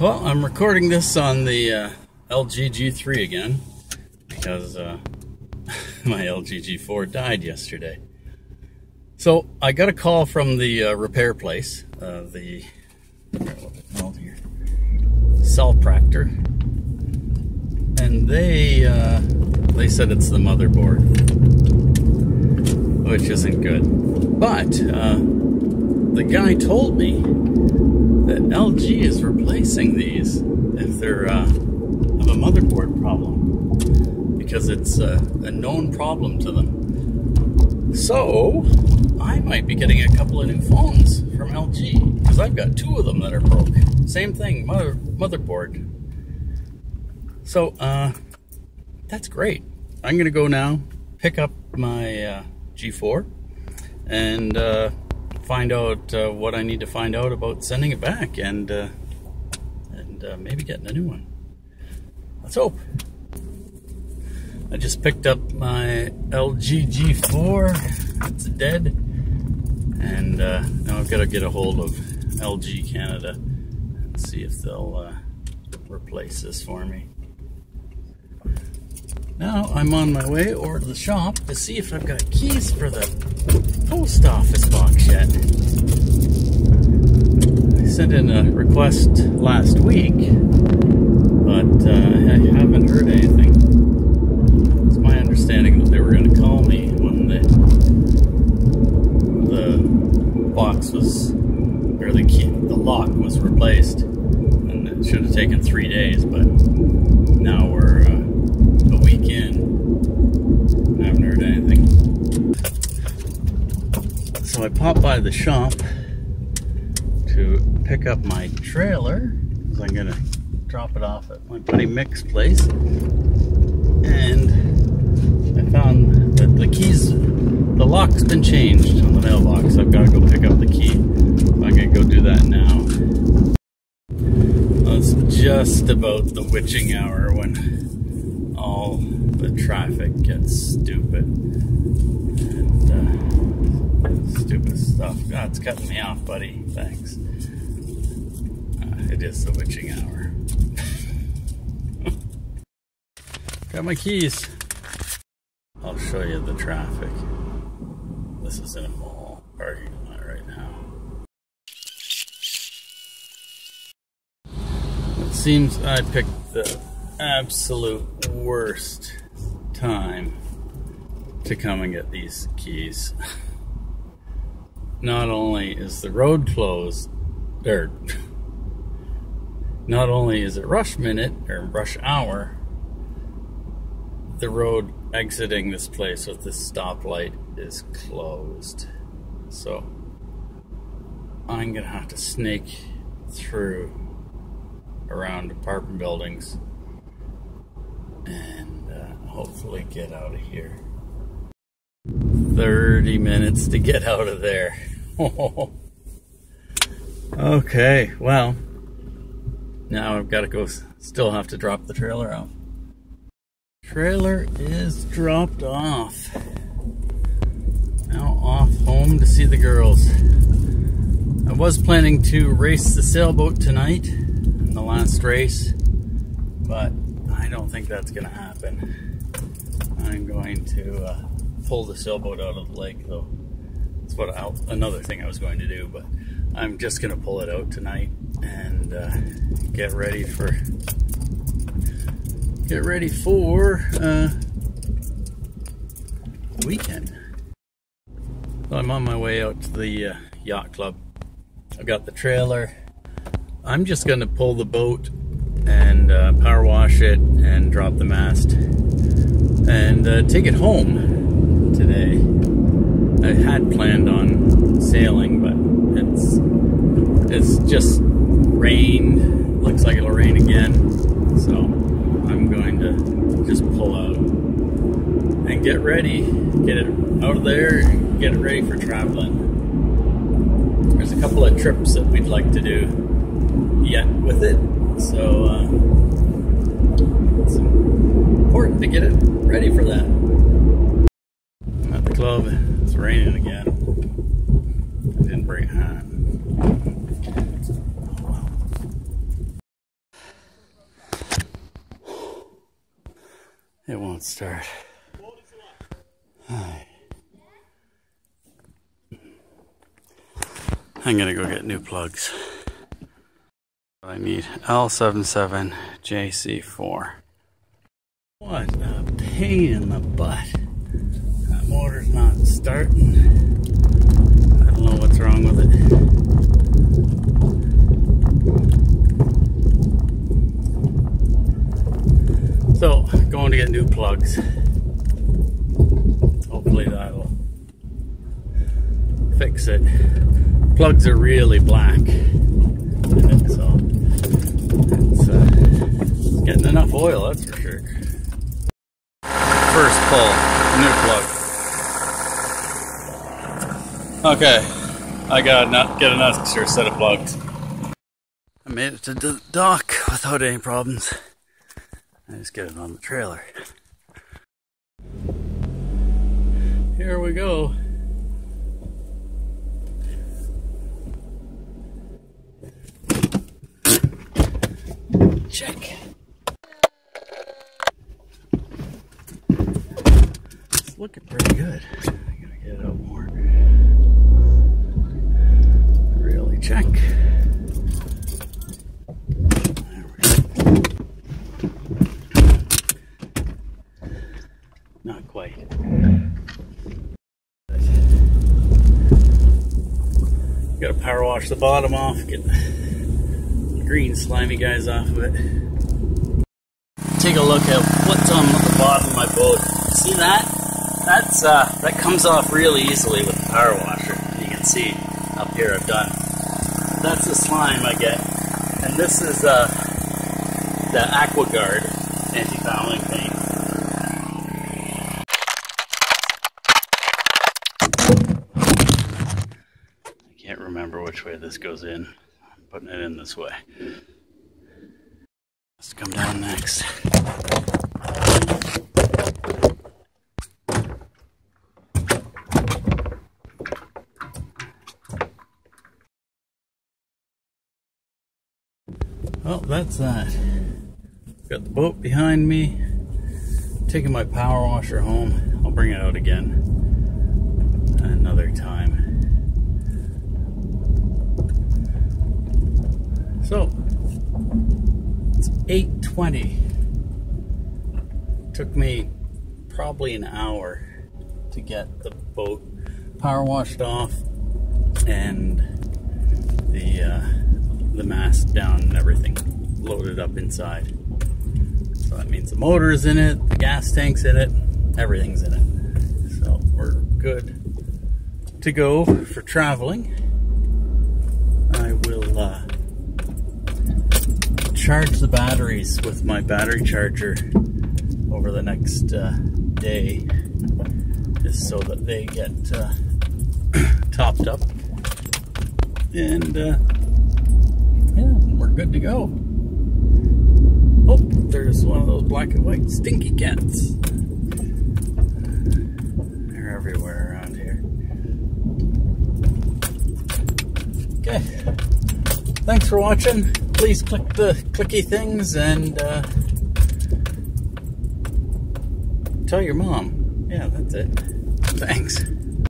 Well, I'm recording this on the uh, LG G3 again because uh, my LG G4 died yesterday. So I got a call from the uh, repair place, uh, the called here, and they uh, they said it's the motherboard, which isn't good. But uh, the guy told me that LG is replacing these if they're uh, have a motherboard problem because it's uh, a known problem to them. So I might be getting a couple of new phones from LG because I've got two of them that are broke. Same thing, mother motherboard. So uh, that's great. I'm gonna go now pick up my uh, G4 and uh, find out uh, what I need to find out about sending it back and uh, and uh, maybe getting a new one. Let's hope. I just picked up my LG G4. It's dead, and uh, now I've got to get a hold of LG Canada and see if they'll uh, replace this for me. Now I'm on my way over to the shop to see if I've got keys for the post office box yet. I sent in a request last week, but uh, I haven't heard anything. It's my understanding that they were going to call me when the the box was, or the key, the lock was replaced, and it should have taken three days, but now we're uh, a week in. I haven't heard anything. So I popped by the shop to pick up my trailer because I'm gonna drop it off at my buddy Mick's place. And I found that the keys, the lock's been changed on the mailbox. I've got to go pick up the key. I'm gonna go do that now. Well, it's just about the witching hour when all the traffic gets stupid. And, uh, stupid stuff. God, it's cutting me off, buddy. Thanks. Uh, it is the witching hour. Got my keys. I'll show you the traffic. This is in a mall parking lot right now. It seems I picked the absolute worst time to come and get these keys. Not only is the road closed, or er, not only is it rush minute or rush hour, the road exiting this place with this stoplight is closed. So I'm gonna have to snake through around apartment buildings and uh, hopefully get out of here. 30 minutes to get out of there. okay, well, now I've got to go, still have to drop the trailer out. Trailer is dropped off. Now off home to see the girls. I was planning to race the sailboat tonight in the last race, but I don't think that's going to happen. I'm going to uh, pull the sailboat out of the lake, though. That's what I, another thing I was going to do, but I'm just going to pull it out tonight and uh, get ready for get ready for uh, weekend. Well, I'm on my way out to the uh, yacht club. I've got the trailer. I'm just going to pull the boat and uh, power wash it and drop the mast and uh, take it home today. I had planned on sailing, but it's it's just rained. Looks like it'll rain again, so I'm going to just pull out and get ready, get it out of there, and get it ready for traveling. There's a couple of trips that we'd like to do yet with it, so uh, it's important to get it ready for that. I'm at the club. It's raining again. I didn't bring hat. It won't start. I'm gonna go get new plugs. I need L77JC4. What a pain in the butt. That motor's not starting. I don't know what's wrong with it. So, going to get new plugs. Hopefully that'll fix it. Plugs are really black. So, getting enough oil, that's for sure. First pull, new plug. Okay, I got not get an extra set of plugs. I made it to the dock without any problems. I just get it on the trailer. Here we go. Check. It's looking pretty good. I gotta get it out more. Really check. Not quite. Gotta power wash the bottom off, get the green slimy guys off of it. Take a look at what's on the bottom of my boat. See that? That's uh, that comes off really easily with the power washer. You can see up here I've done. That's the slime I get. And this is uh, the Aquagard anti-fouling paint. I can't remember which way this goes in. I'm putting it in this way. Let's come down next. That's that. Got the boat behind me. Taking my power washer home. I'll bring it out again another time. So, it's 8.20. Took me probably an hour to get the boat power washed off and the uh, the mast down and everything loaded up inside. So that means the motor is in it, the gas tank's in it, everything's in it. So we're good to go for traveling. I will uh, charge the batteries with my battery charger over the next uh, day just so that they get uh, topped up and uh, yeah we're good to go there's one of those black and white stinky cats. They're everywhere around here. Okay. Thanks for watching. Please click the clicky things and uh, tell your mom. Yeah that's it. Thanks